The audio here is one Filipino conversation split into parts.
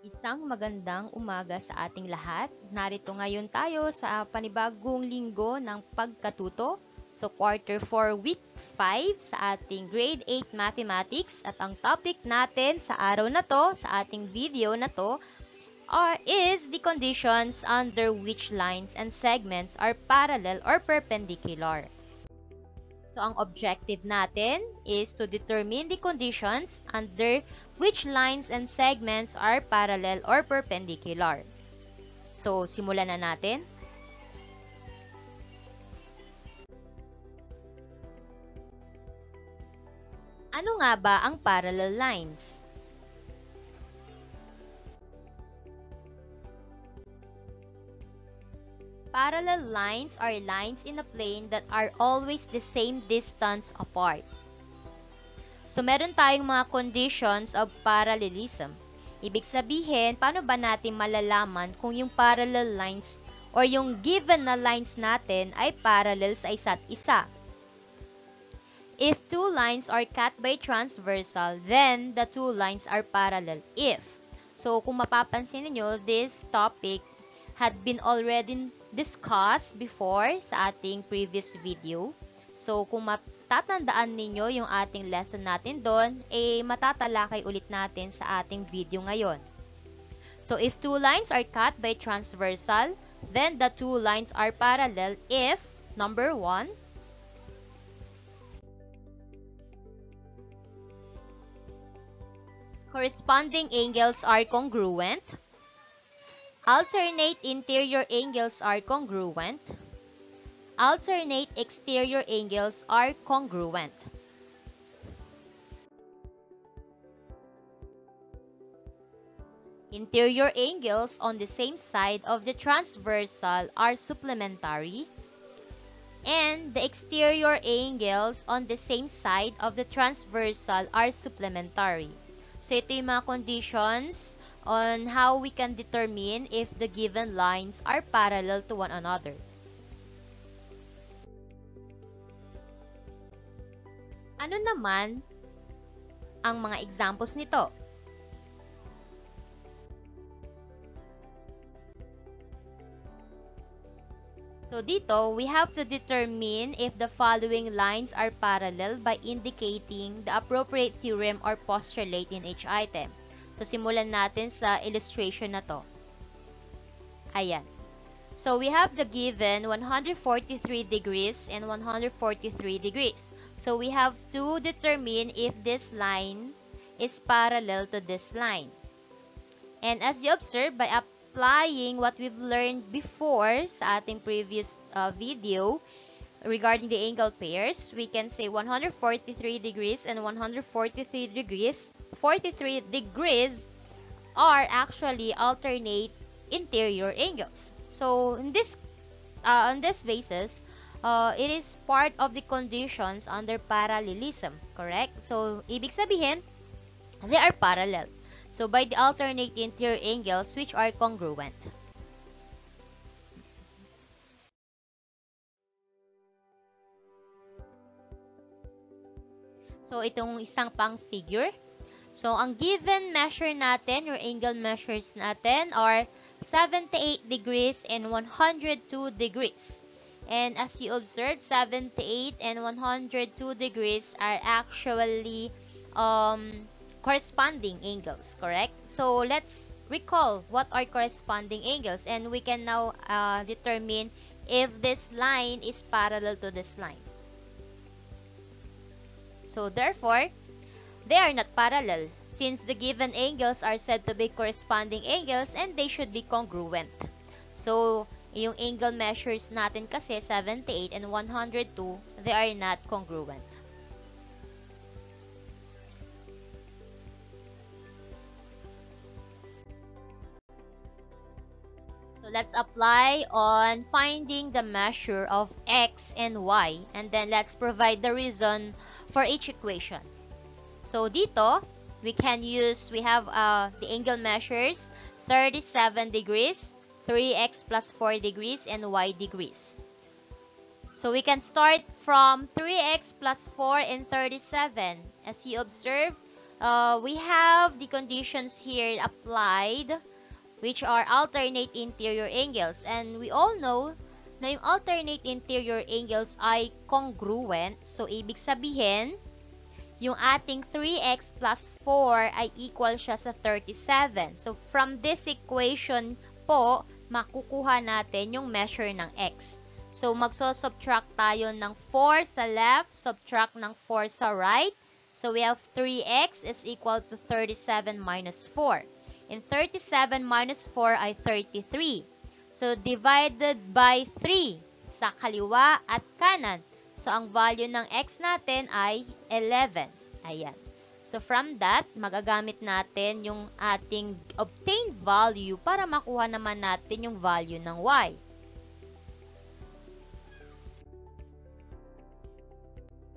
Isang magandang umaga sa ating lahat. Narito ngayon tayo sa panibagong linggo ng pagkatuto. So quarter 4 week 5 sa ating grade 8 mathematics at ang topic natin sa araw na to, sa ating video na to, are, is the conditions under which lines and segments are parallel or perpendicular. So, ang objective natin is to determine the conditions under which lines and segments are parallel or perpendicular. So, simulan na natin. Ano nga ba ang parallel lines? Parallel lines are lines in a plane that are always the same distance apart. So, meron tayong mga conditions of parallelism. Ibig sabihin, paano ba natin malalaman kung yung parallel lines or yung given na lines natin ay parallel sa isa't isa? If two lines are cut by transversal, then the two lines are parallel if. So, kung mapapansin niyo this topic had been already discussed before sa ating previous video. So, kung matatandaan ninyo yung ating lesson natin doon, eh matatalakay ulit natin sa ating video ngayon. So, if two lines are cut by transversal, then the two lines are parallel if, number one, corresponding angles are congruent, Alternate interior angles are congruent. Alternate exterior angles are congruent. Interior angles on the same side of the transversal are supplementary, and the exterior angles on the same side of the transversal are supplementary. So, ito yung mga conditions on how we can determine if the given lines are parallel to one another. Ano naman ang mga examples nito? So dito, we have to determine if the following lines are parallel by indicating the appropriate theorem or postulate in each item. So, simulan natin sa illustration na to. Ayan. So, we have the given 143 degrees and 143 degrees. So, we have to determine if this line is parallel to this line. And as you observe, by applying what we've learned before sa ating previous uh, video regarding the angle pairs, we can say 143 degrees and 143 degrees 43 degrees are actually alternate interior angles. So, in this, uh, on this basis, uh, it is part of the conditions under parallelism, correct? So, ibig sabihin, they are parallel. So, by the alternate interior angles which are congruent. So, itong isang pang figure, So, ang given measure natin, or angle measures natin, are 78 degrees and 102 degrees. And as you observe, 78 and 102 degrees are actually um, corresponding angles, correct? So, let's recall what are corresponding angles and we can now uh, determine if this line is parallel to this line. So, therefore, they are not parallel since the given angles are said to be corresponding angles and they should be congruent. So, yung angle measures natin kasi 78 and 102, they are not congruent. So, let's apply on finding the measure of x and y and then let's provide the reason for each equation. So, dito, we can use, we have uh, the angle measures, 37 degrees, 3x plus 4 degrees, and y degrees. So, we can start from 3x plus 4 and 37. As you observe, uh, we have the conditions here applied which are alternate interior angles. And we all know na yung alternate interior angles ay congruent. So, ibig sabihin, yung ating 3x plus 4 ay equal siya sa 37. So, from this equation po, makukuha natin yung measure ng x. So, magso-subtract tayo ng 4 sa left, subtract ng 4 sa right. So, we have 3x is equal to 37 minus 4. And 37 minus 4 ay 33. So, divided by 3 sa kaliwa at kanan. So, ang value ng x natin ay 11. Ayan. So, from that, magagamit natin yung ating obtained value para makuha naman natin yung value ng y.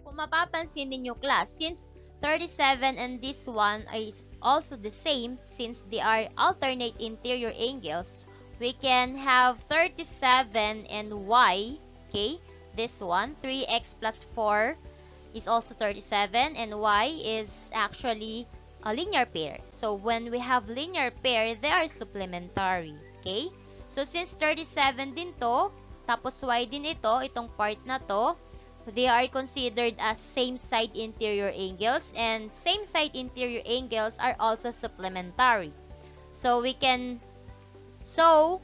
Kung mapapansin ninyo class, since 37 and this one is also the same since they are alternate interior angles, we can have 37 and y, okay, this one, 3x plus 4 is also 37 and y is actually a linear pair. So when we have linear pair, they are supplementary, okay? So since 37 din to, tapos y din ito, itong part na to, they are considered as same side interior angles and same side interior angles are also supplementary. So we can so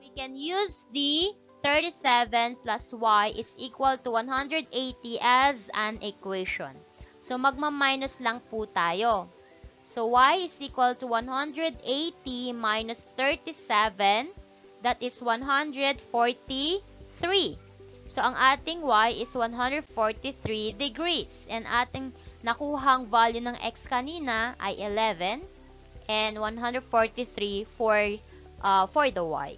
we can use the 37 plus y is equal to 180 as an equation. So magma-minus lang po tayo. So y is equal to 180 minus 37 that is 143. So, ang ating y is 143 degrees. And ating nakuhang value ng x kanina ay 11 and 143 for, uh, for the y.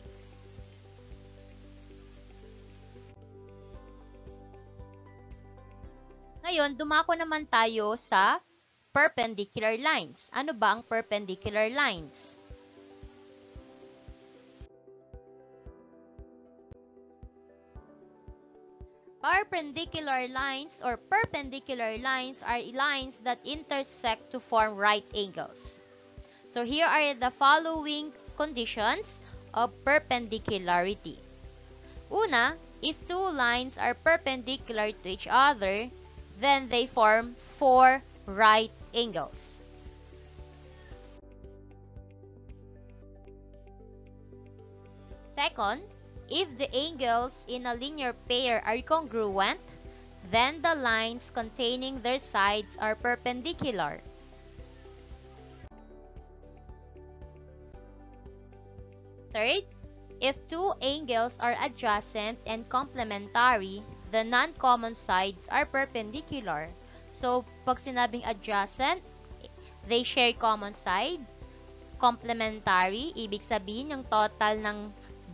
Ngayon, dumako naman tayo sa perpendicular lines. Ano ba ang perpendicular lines? Perpendicular lines or perpendicular lines are lines that intersect to form right angles. So here are the following conditions of perpendicularity. Una, if two lines are perpendicular to each other, then they form four right angles. Second, If the angles in a linear pair are congruent, then the lines containing their sides are perpendicular. Third, if two angles are adjacent and complementary, the non-common sides are perpendicular. So, pag sinabing adjacent, they share common side. Complementary, ibig sabihin yung total ng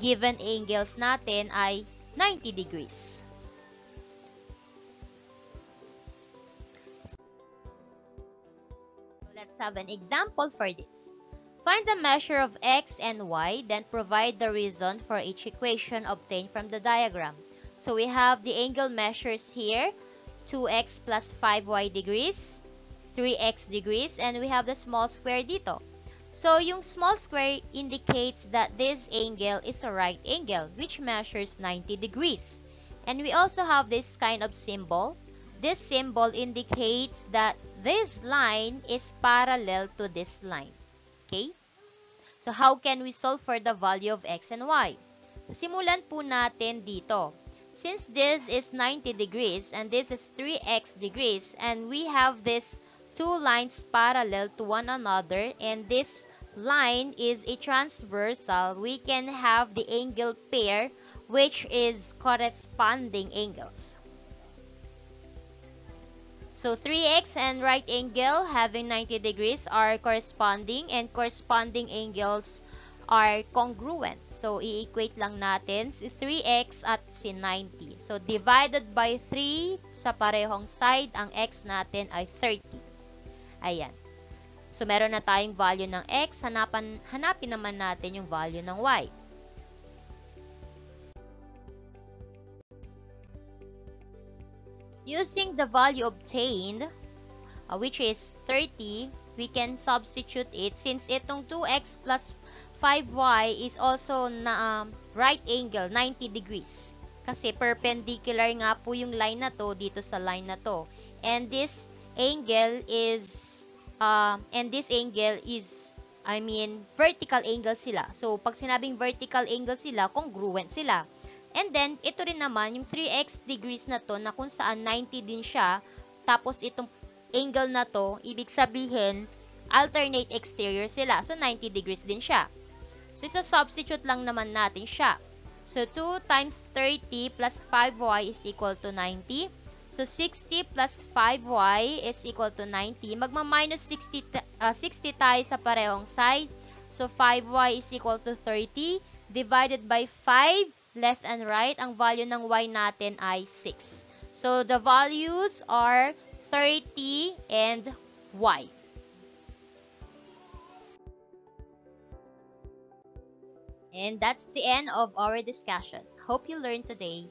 given angles natin ay 90 degrees. So, let's have an example for this. Find the measure of x and y, then provide the reason for each equation obtained from the diagram. So we have the angle measures here, 2x plus 5y degrees, 3x degrees, and we have the small square dito. So, yung small square indicates that this angle is a right angle, which measures 90 degrees. And we also have this kind of symbol. This symbol indicates that this line is parallel to this line. Okay? So, how can we solve for the value of x and y? So, simulan po natin dito. Since this is 90 degrees and this is 3x degrees and we have this two lines parallel to one another and this line is a transversal, we can have the angle pair which is corresponding angles. So 3x and right angle having 90 degrees are corresponding and corresponding angles are congruent. So i-equate lang natin si 3x at si 90. So divided by 3 sa parehong side, ang x natin ay 30. Ayan. So, meron na tayong value ng x. Hanapan, hanapin naman natin yung value ng y. Using the value obtained, uh, which is 30, we can substitute it since itong 2x plus 5y is also na um, right angle, 90 degrees. Kasi perpendicular nga po yung line na to dito sa line na to. And this angle is, uh, and this angle is, I mean, vertical angle sila. So, pag sinabing vertical angle sila, congruent sila. And then, ito rin naman, yung 3x degrees na to, na kung saan 90 din siya, tapos itong angle na to, ibig sabihin, alternate exterior sila. So, 90 degrees din siya. So, isa-substitute lang naman natin siya. So, 2 times 30 plus 5y is equal to 90. So, 60 plus 5y is equal to 90. Magma-minus 60, uh, 60 tayo sa parehong side. So, 5y is equal to 30 divided by 5 left and right. Ang value ng y natin ay 6. So, the values are 30 and y. And that's the end of our discussion. Hope you learned today.